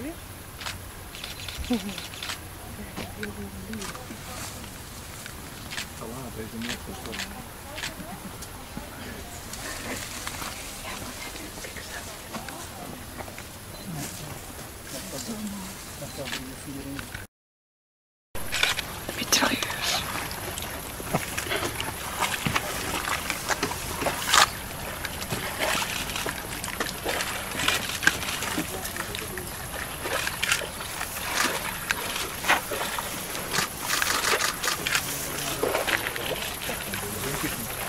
ね。Thank you. Okay.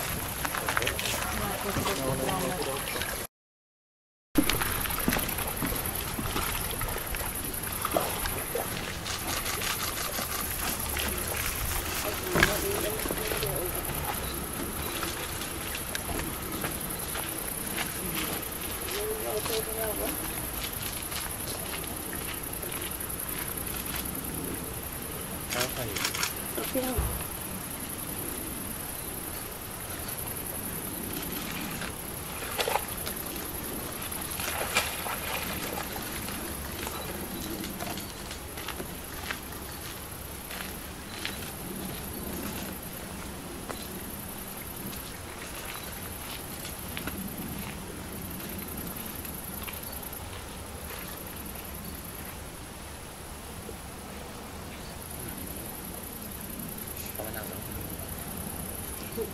또